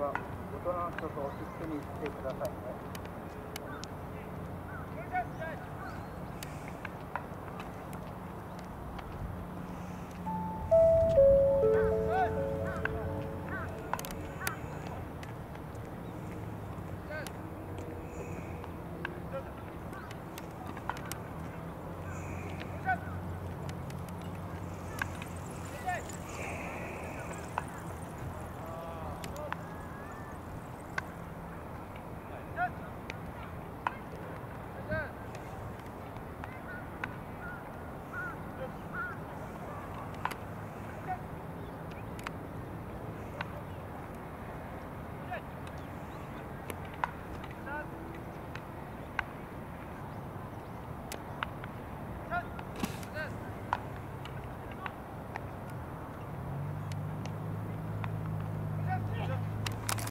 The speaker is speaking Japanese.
は大人の人と落ち着きにしてくださいね。